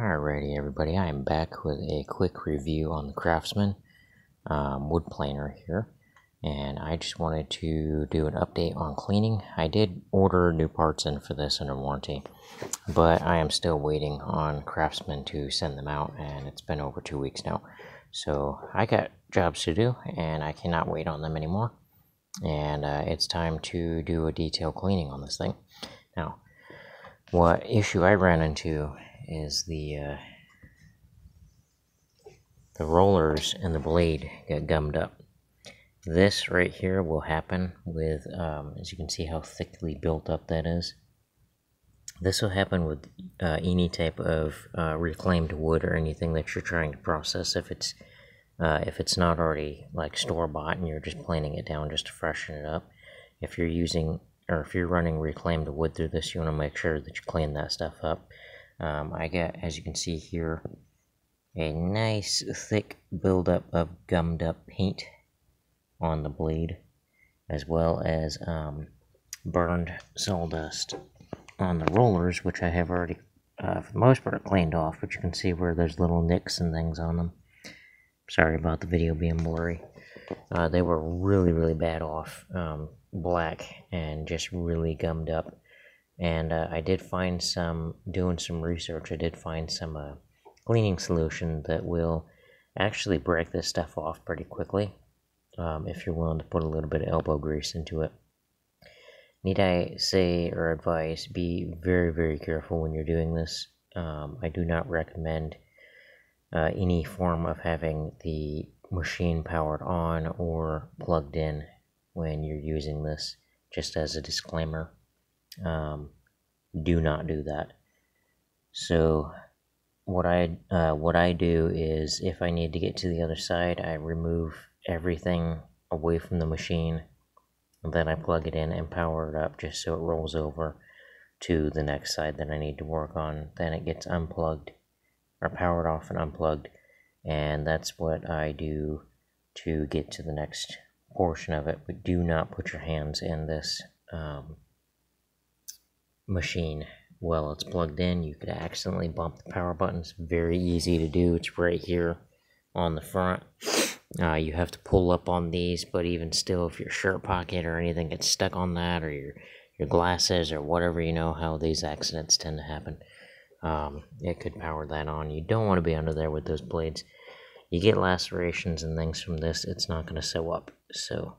Alrighty, everybody, I am back with a quick review on the Craftsman um, wood planer here, and I just wanted to do an update on cleaning. I did order new parts in for this under warranty, but I am still waiting on Craftsman to send them out, and it's been over two weeks now. So I got jobs to do, and I cannot wait on them anymore. And uh, it's time to do a detailed cleaning on this thing. Now, what issue I ran into is the uh, the rollers and the blade get gummed up. This right here will happen with, um, as you can see how thickly built up that is. This will happen with uh, any type of uh, reclaimed wood or anything that you're trying to process if it's uh, if it's not already like store bought and you're just planing it down just to freshen it up. If you're using or if you're running reclaimed wood through this, you want to make sure that you clean that stuff up. Um, I got, as you can see here, a nice thick buildup of gummed up paint on the blade, as well as um, burned sawdust on the rollers, which I have already, uh, for the most part, cleaned off, but you can see where there's little nicks and things on them. Sorry about the video being blurry. Uh, they were really, really bad off, um, black and just really gummed up and uh, I did find some doing some research. I did find some uh, cleaning solution that will actually break this stuff off pretty quickly um, if you're willing to put a little bit of elbow grease into it. Need I say or advise be very very careful when you're doing this. Um, I do not recommend uh, any form of having the machine powered on or plugged in when you're using this. Just as a disclaimer. Um, do not do that. So what I uh, what I do is if I need to get to the other side, I remove everything away from the machine, and then I plug it in and power it up just so it rolls over to the next side that I need to work on. Then it gets unplugged or powered off and unplugged, and that's what I do to get to the next portion of it. But do not put your hands in this. Um, machine while it's plugged in. You could accidentally bump the power button. It's very easy to do. It's right here on the front. Uh, you have to pull up on these, but even still, if your shirt pocket or anything gets stuck on that, or your your glasses or whatever, you know how these accidents tend to happen. Um, it could power that on. You don't want to be under there with those blades. You get lacerations and things from this, it's not going to sew up. So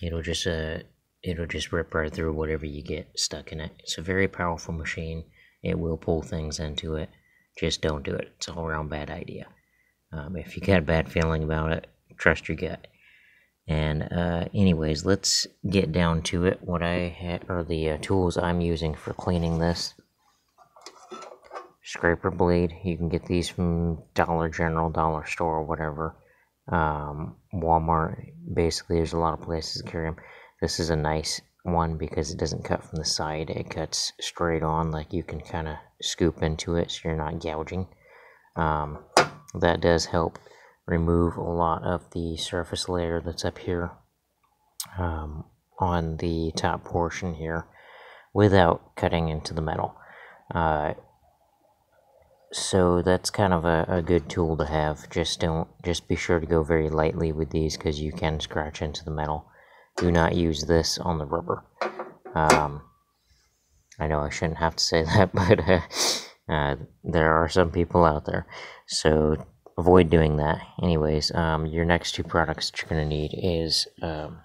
it'll just uh, it'll just rip right through whatever you get stuck in it. It's a very powerful machine. It will pull things into it. Just don't do it. It's all around bad idea. Um, if you got a bad feeling about it, trust your gut. And uh, anyways, let's get down to it. What I had are the uh, tools I'm using for cleaning this scraper blade. You can get these from Dollar General, Dollar Store, whatever. Um, Walmart. Basically, there's a lot of places to carry them. This is a nice one because it doesn't cut from the side. It cuts straight on like you can kind of scoop into it so you're not gouging. Um, that does help remove a lot of the surface layer that's up here um, on the top portion here without cutting into the metal. Uh, so that's kind of a, a good tool to have. Just don't, just be sure to go very lightly with these because you can scratch into the metal do not use this on the rubber. Um, I know I shouldn't have to say that, but uh, uh, there are some people out there. So avoid doing that. Anyways, um, your next two products that you're going to need is um,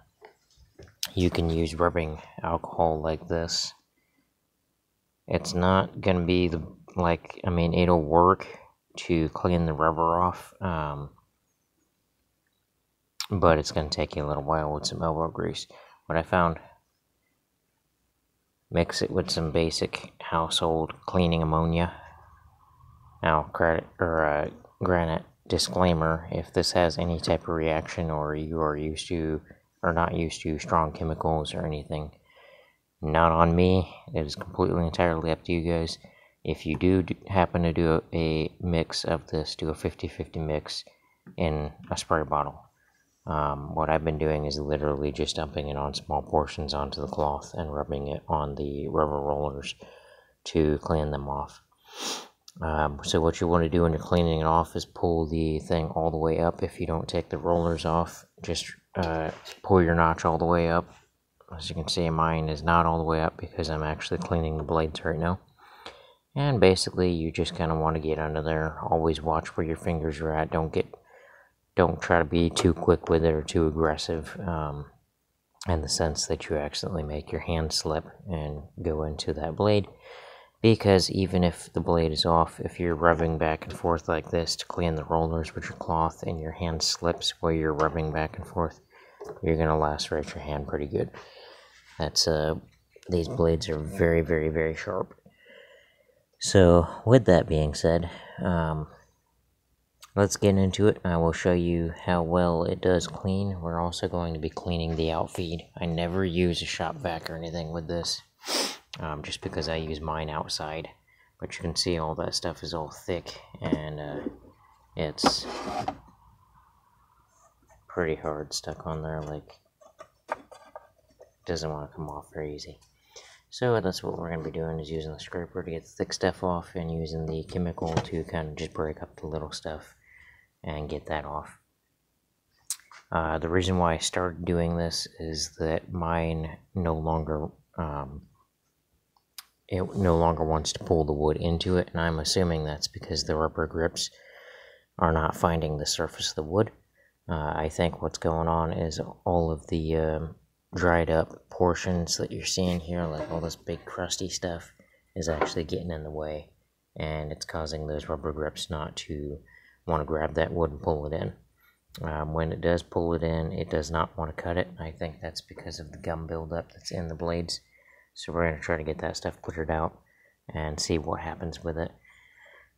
you can use rubbing alcohol like this. It's not going to be the, like, I mean, it'll work to clean the rubber off. Um, but it's going to take you a little while with some elbow grease. What I found, mix it with some basic household cleaning ammonia. Now, credit or uh, granite disclaimer: if this has any type of reaction, or you are used to or not used to strong chemicals or anything, not on me. It is completely entirely up to you guys. If you do happen to do a mix of this, do a 50-50 mix in a spray bottle um, what I've been doing is literally just dumping it on small portions onto the cloth and rubbing it on the rubber rollers to clean them off. Um, so what you want to do when you're cleaning it off is pull the thing all the way up. If you don't take the rollers off, just uh, pull your notch all the way up. As you can see, mine is not all the way up because I'm actually cleaning the blades right now. And basically, you just kind of want to get under there. Always watch where your fingers are at. Don't get, don't try to be too quick with it or too aggressive. Um, in the sense that you accidentally make your hand slip and go into that blade because even if the blade is off, if you're rubbing back and forth like this to clean the rollers with your cloth and your hand slips while you're rubbing back and forth, you're going to lacerate your hand pretty good. That's, uh, these blades are very, very, very sharp. So, with that being said, um, let's get into it. I will show you how well it does clean. We're also going to be cleaning the outfeed. I never use a shop vac or anything with this um, just because I use mine outside. But you can see all that stuff is all thick and uh, it's pretty hard stuck on there like doesn't want to come off very easy. So that's what we're going to be doing is using the scraper to get the thick stuff off and using the chemical to kind of just break up the little stuff and get that off. Uh, the reason why I started doing this is that mine no longer um, it no longer wants to pull the wood into it, and I'm assuming that's because the rubber grips are not finding the surface of the wood. Uh, I think what's going on is all of the um, dried up portions that you're seeing here, like all this big crusty stuff, is actually getting in the way, and it's causing those rubber grips not to want to grab that wood and pull it in. Um, when it does pull it in, it does not want to cut it. I think that's because of the gum buildup that's in the blades. So we're going to try to get that stuff cleared out and see what happens with it.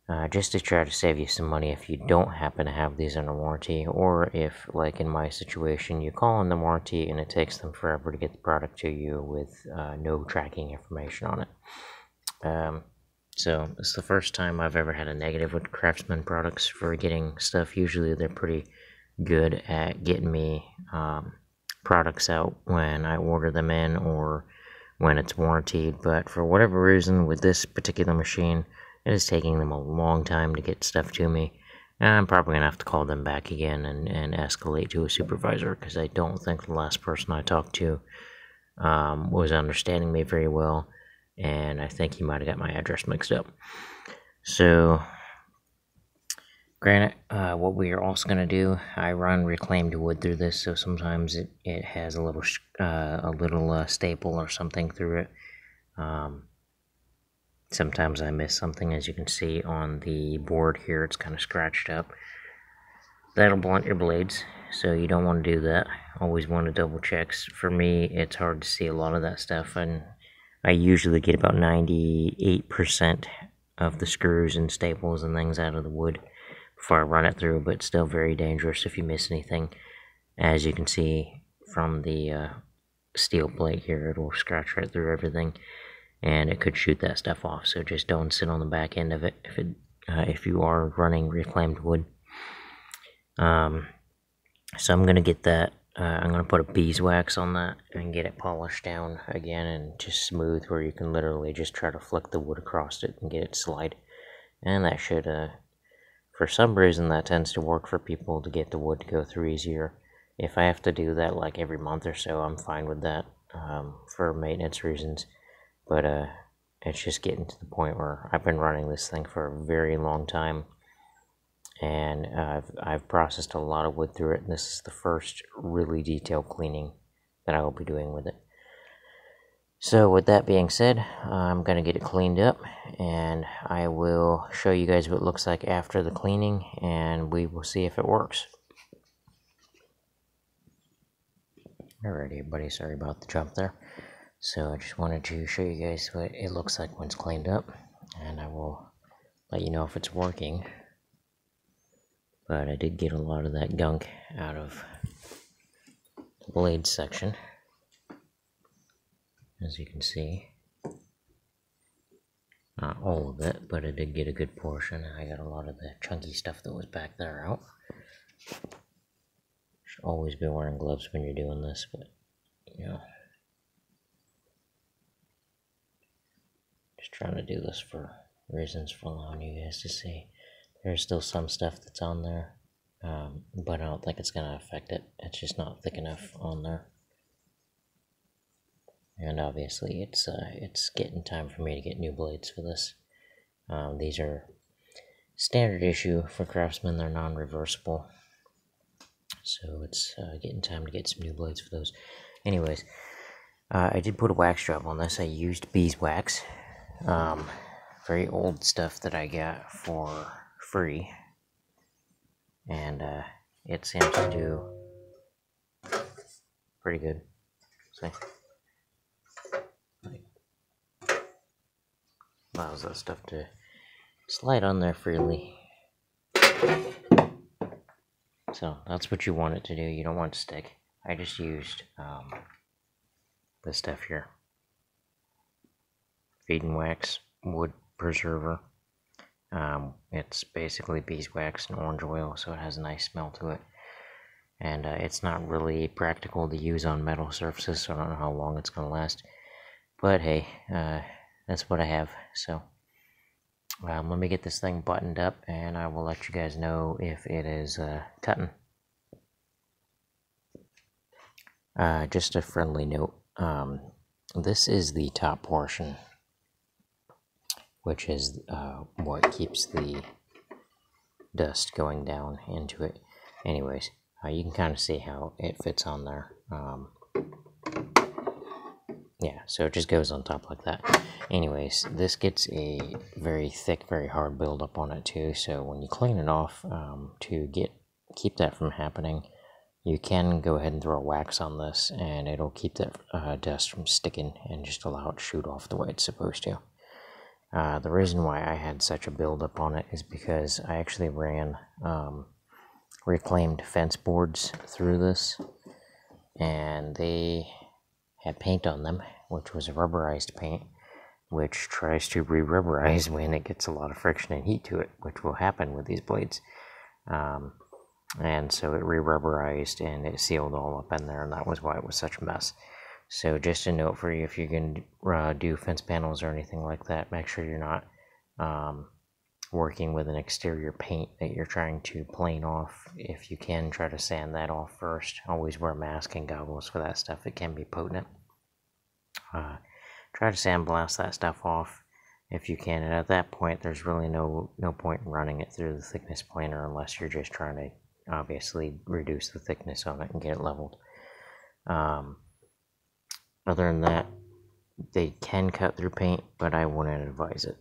Uh, just to try to save you some money if you don't happen to have these under warranty, or if, like in my situation, you call in the warranty and it takes them forever to get the product to you with uh, no tracking information on it. Um, so, it's the first time I've ever had a negative with Craftsman products for getting stuff. Usually, they're pretty good at getting me um, products out when I order them in or when it's warranted, but for whatever reason, with this particular machine, it is taking them a long time to get stuff to me. And I'm probably going to have to call them back again and, and escalate to a supervisor because I don't think the last person I talked to um, was understanding me very well, and I think he might have got my address mixed up. So, Granted, uh, what we are also going to do, I run reclaimed wood through this, so sometimes it, it has a little uh, a little uh, staple or something through it. Um, sometimes I miss something, as you can see on the board here, it's kind of scratched up. That'll blunt your blades, so you don't want to do that. Always want to double check. For me, it's hard to see a lot of that stuff, and I usually get about 98% of the screws and staples and things out of the wood before I run it through, but still very dangerous if you miss anything. As you can see from the uh, steel plate here, it will scratch right through everything, and it could shoot that stuff off. So just don't sit on the back end of it if it uh, if you are running reclaimed wood. Um, so I'm gonna get that. Uh, I'm gonna put a beeswax on that and get it polished down again and just smooth where you can literally just try to flick the wood across it and get it slide, and that should uh, for some reason, that tends to work for people to get the wood to go through easier. If I have to do that like every month or so, I'm fine with that um, for maintenance reasons. But uh, it's just getting to the point where I've been running this thing for a very long time, and uh, I've I've processed a lot of wood through it. And this is the first really detailed cleaning that I will be doing with it. So with that being said, I'm going to get it cleaned up and I will show you guys what it looks like after the cleaning and we will see if it works. Alrighty everybody, sorry about the jump there. So I just wanted to show you guys what it looks like when it's cleaned up and I will let you know if it's working. But I did get a lot of that gunk out of the blade section as you can see. Not all of it, but I did get a good portion. I got a lot of the chunky stuff that was back there out. Should always be wearing gloves when you're doing this, but, you know. Just trying to do this for reasons for allowing you guys to see. There's still some stuff that's on there, um, but I don't think it's going to affect it. It's just not thick enough on there. And obviously, it's uh, it's getting time for me to get new blades for this. Um, these are standard issue for Craftsman. They're non-reversible, so it's uh, getting time to get some new blades for those. Anyways, uh, I did put a wax job on this. I used beeswax, um, very old stuff that I got for free, and uh, it seems to do pretty good. See. allows that stuff to slide on there freely. So that's what you want it to do. You don't want it to stick. I just used um, this stuff here. Feed and wax wood preserver. Um, it's basically beeswax and orange oil, so it has a nice smell to it. And uh, it's not really practical to use on metal surfaces, so I don't know how long it's going to last. But hey, uh, that's what I have. So um, let me get this thing buttoned up and I will let you guys know if it is uh, cutting. Uh, just a friendly note. Um, this is the top portion, which is uh, what keeps the dust going down into it. Anyways, uh, you can kind of see how it fits on there. Um, yeah, so it just goes on top like that. Anyways, this gets a very thick, very hard buildup on it too. So when you clean it off um, to get keep that from happening, you can go ahead and throw wax on this and it'll keep that uh, dust from sticking and just allow it to shoot off the way it's supposed to. Uh, the reason why I had such a buildup on it is because I actually ran um, reclaimed fence boards through this and they had paint on them, which was a rubberized paint, which tries to re-rubberize when it gets a lot of friction and heat to it, which will happen with these blades. Um, and so it re-rubberized and it sealed all up in there, and that was why it was such a mess. So just a note for you, if you're going to uh, do fence panels or anything like that, make sure you're not um, working with an exterior paint that you're trying to plane off. If you can, try to sand that off first. Always wear mask and goggles for that stuff. It can be potent. Uh, try to sandblast that stuff off if you can. And at that point, there's really no no point in running it through the thickness planer unless you're just trying to obviously reduce the thickness on it and get it leveled. Um, other than that, they can cut through paint, but I wouldn't advise it.